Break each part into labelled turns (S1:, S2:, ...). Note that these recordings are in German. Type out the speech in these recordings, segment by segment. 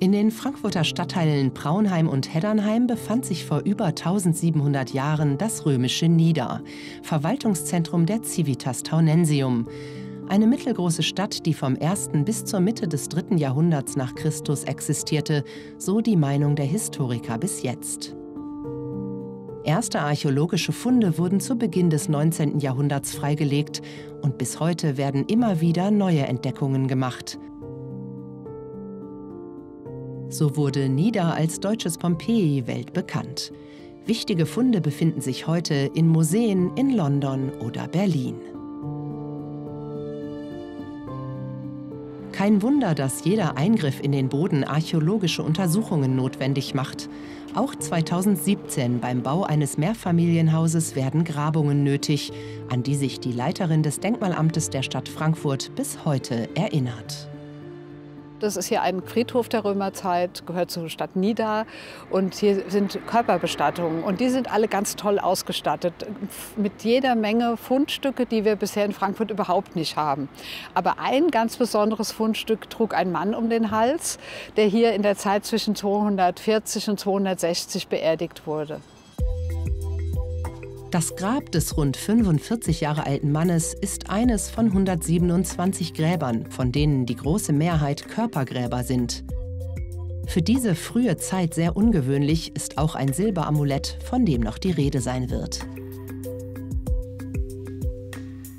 S1: In den Frankfurter Stadtteilen Braunheim und Heddernheim befand sich vor über 1700 Jahren das römische Nida, Verwaltungszentrum der Civitas Taunensium. Eine mittelgroße Stadt, die vom 1. bis zur Mitte des 3. Jahrhunderts nach Christus existierte, so die Meinung der Historiker bis jetzt. Erste archäologische Funde wurden zu Beginn des 19. Jahrhunderts freigelegt und bis heute werden immer wieder neue Entdeckungen gemacht. So wurde Nida als deutsches Pompeji weltbekannt. Wichtige Funde befinden sich heute in Museen in London oder Berlin. Kein Wunder, dass jeder Eingriff in den Boden archäologische Untersuchungen notwendig macht. Auch 2017 beim Bau eines Mehrfamilienhauses werden Grabungen nötig, an die sich die Leiterin des Denkmalamtes der Stadt Frankfurt bis heute erinnert.
S2: Das ist hier ein Friedhof der Römerzeit, gehört zur Stadt Nida. Und hier sind Körperbestattungen. Und die sind alle ganz toll ausgestattet. Mit jeder Menge Fundstücke, die wir bisher in Frankfurt überhaupt nicht haben. Aber ein ganz besonderes Fundstück trug ein Mann um den Hals, der hier in der Zeit zwischen 240 und 260 beerdigt wurde.
S1: Das Grab des rund 45 Jahre alten Mannes ist eines von 127 Gräbern, von denen die große Mehrheit Körpergräber sind. Für diese frühe Zeit sehr ungewöhnlich ist auch ein Silberamulett, von dem noch die Rede sein wird.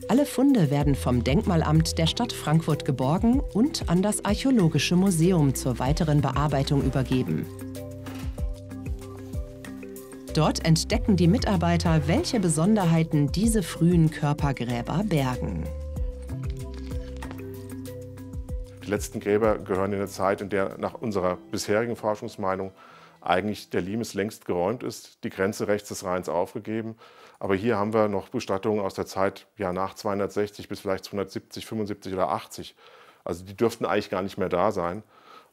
S1: Alle Funde werden vom Denkmalamt der Stadt Frankfurt geborgen und an das Archäologische Museum zur weiteren Bearbeitung übergeben. Dort entdecken die Mitarbeiter, welche Besonderheiten diese frühen Körpergräber bergen.
S3: Die letzten Gräber gehören in eine Zeit, in der nach unserer bisherigen Forschungsmeinung eigentlich der Limes längst geräumt ist, die Grenze rechts des Rheins aufgegeben. Aber hier haben wir noch Bestattungen aus der Zeit ja, nach 260 bis vielleicht 270, 75 oder 80. Also die dürften eigentlich gar nicht mehr da sein.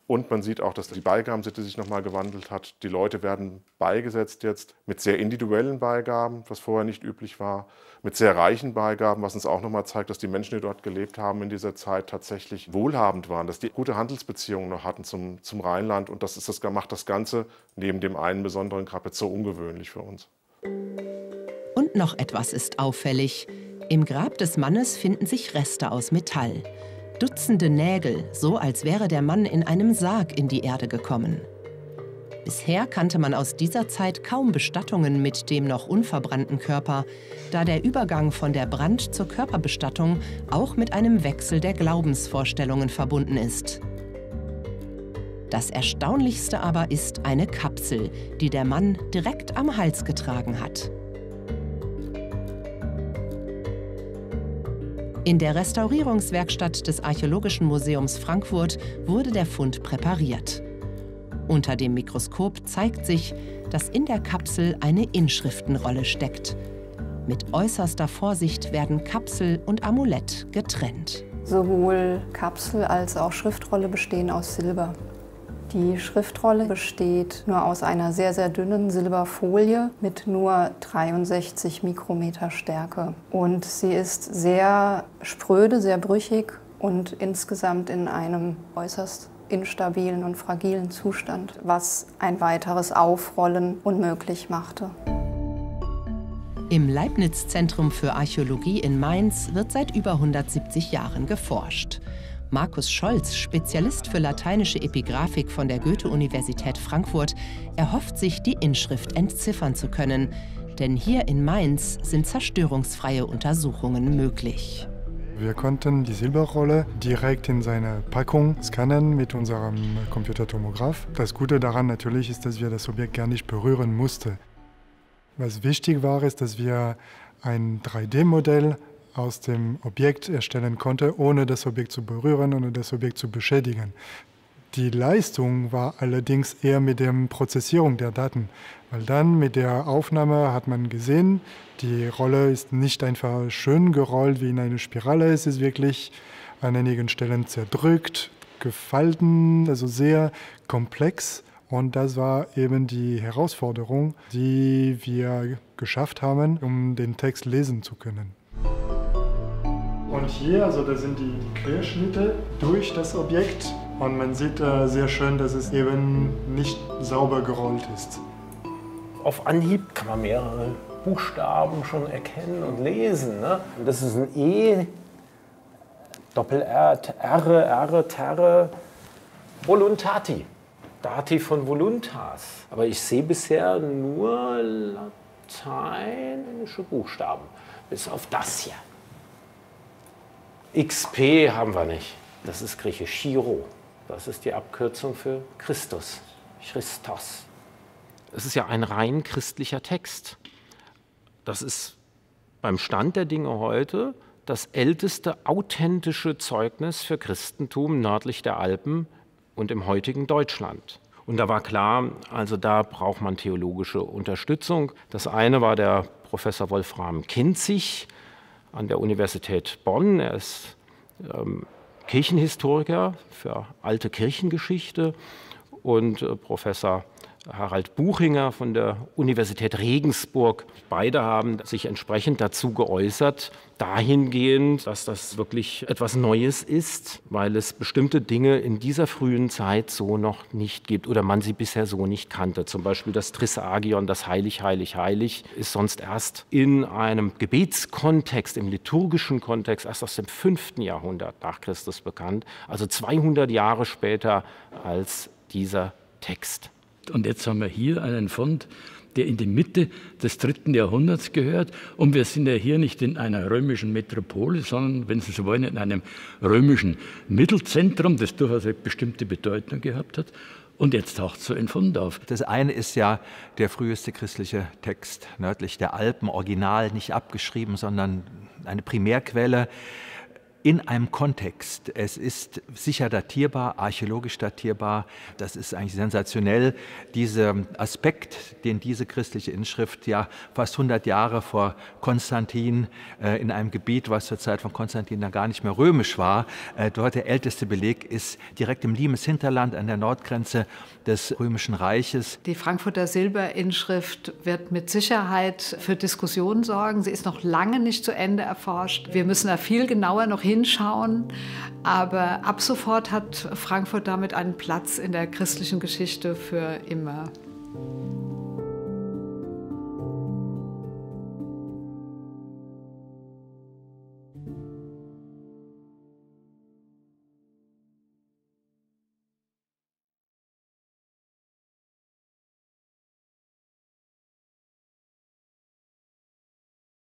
S3: Und man sieht auch, dass die Beigabensitte sich nochmal gewandelt hat. Die Leute werden beigesetzt jetzt mit sehr individuellen Beigaben, was vorher nicht üblich war, mit sehr reichen Beigaben, was uns auch nochmal zeigt, dass die Menschen, die dort gelebt haben in dieser Zeit, tatsächlich wohlhabend waren, dass die gute Handelsbeziehungen noch hatten zum, zum Rheinland. Und das, ist das macht das Ganze neben dem einen besonderen Grab jetzt so ungewöhnlich für uns.
S1: Und noch etwas ist auffällig. Im Grab des Mannes finden sich Reste aus Metall. Dutzende Nägel, so als wäre der Mann in einem Sarg in die Erde gekommen. Bisher kannte man aus dieser Zeit kaum Bestattungen mit dem noch unverbrannten Körper, da der Übergang von der Brand- zur Körperbestattung auch mit einem Wechsel der Glaubensvorstellungen verbunden ist. Das Erstaunlichste aber ist eine Kapsel, die der Mann direkt am Hals getragen hat. In der Restaurierungswerkstatt des Archäologischen Museums Frankfurt wurde der Fund präpariert. Unter dem Mikroskop zeigt sich, dass in der Kapsel eine Inschriftenrolle steckt. Mit äußerster Vorsicht werden Kapsel und Amulett getrennt.
S4: Sowohl Kapsel als auch Schriftrolle bestehen aus Silber. Die Schriftrolle besteht nur aus einer sehr, sehr dünnen Silberfolie mit nur 63 Mikrometer Stärke. Und sie ist sehr spröde, sehr brüchig und insgesamt in einem äußerst instabilen und fragilen Zustand, was ein weiteres Aufrollen unmöglich machte.
S1: Im Leibniz-Zentrum für Archäologie in Mainz wird seit über 170 Jahren geforscht. Markus Scholz, Spezialist für lateinische Epigraphik von der Goethe-Universität Frankfurt, erhofft sich, die Inschrift entziffern zu können. Denn hier in Mainz sind zerstörungsfreie Untersuchungen möglich.
S5: Wir konnten die Silberrolle direkt in seine Packung scannen mit unserem Computertomograph. Das Gute daran natürlich ist, dass wir das Objekt gar nicht berühren mussten. Was wichtig war, ist, dass wir ein 3D-Modell aus dem Objekt erstellen konnte, ohne das Objekt zu berühren, ohne das Objekt zu beschädigen. Die Leistung war allerdings eher mit der Prozessierung der Daten, weil dann mit der Aufnahme hat man gesehen, die Rolle ist nicht einfach schön gerollt wie in eine Spirale, es ist wirklich an einigen Stellen zerdrückt, gefalten, also sehr komplex. Und das war eben die Herausforderung, die wir geschafft haben, um den Text lesen zu können. Und hier, also da sind die, Querschnitte durch das Objekt Und man sieht äh, sehr schön, dass es eben nicht sauber gerollt ist.
S6: Auf Anhieb kann man mehrere Buchstaben schon erkennen und lesen. Ne? Das ist ein E, Doppel-R, R, R, Terre, Voluntati. Dati von Voluntas. Aber ich sehe bisher nur lateinische Buchstaben. Bis auf das hier. XP haben wir nicht. Das ist griechisch. Chiro. Das ist die Abkürzung für Christus. Christos. Es ist ja ein rein christlicher Text. Das ist beim Stand der Dinge heute das älteste authentische Zeugnis für Christentum nördlich der Alpen und im heutigen Deutschland. Und da war klar, also da braucht man theologische Unterstützung. Das eine war der Professor Wolfram Kinzig an der Universität Bonn. Er ist ähm, Kirchenhistoriker für alte Kirchengeschichte und äh, Professor Harald Buchinger von der Universität Regensburg. Beide haben sich entsprechend dazu geäußert, dahingehend, dass das wirklich etwas Neues ist, weil es bestimmte Dinge in dieser frühen Zeit so noch nicht gibt oder man sie bisher so nicht kannte. Zum Beispiel das Trisagion, das Heilig, Heilig, Heilig, ist sonst erst in einem Gebetskontext, im liturgischen Kontext, erst aus dem 5. Jahrhundert nach Christus bekannt, also 200 Jahre später als dieser Text.
S7: Und jetzt haben wir hier einen Fund, der in die Mitte des dritten Jahrhunderts gehört. Und wir sind ja hier nicht in einer römischen Metropole, sondern, wenn Sie so wollen, in einem römischen Mittelzentrum, das durchaus eine bestimmte Bedeutung gehabt hat. Und jetzt taucht so ein Fund auf.
S8: Das eine ist ja der früheste christliche Text nördlich der Alpen, original, nicht abgeschrieben, sondern eine Primärquelle in einem Kontext. Es ist sicher datierbar, archäologisch datierbar. Das ist eigentlich sensationell. Dieser Aspekt, den diese christliche Inschrift ja fast 100 Jahre vor Konstantin äh, in einem Gebiet, was zur Zeit von Konstantin dann gar nicht mehr römisch war, äh, dort der älteste Beleg ist direkt im Limes Hinterland an der Nordgrenze des Römischen Reiches.
S2: Die Frankfurter Silberinschrift wird mit Sicherheit für Diskussionen sorgen. Sie ist noch lange nicht zu Ende erforscht. Wir müssen da viel genauer noch hinschauen. Aber ab sofort hat Frankfurt damit einen Platz in der christlichen Geschichte für immer.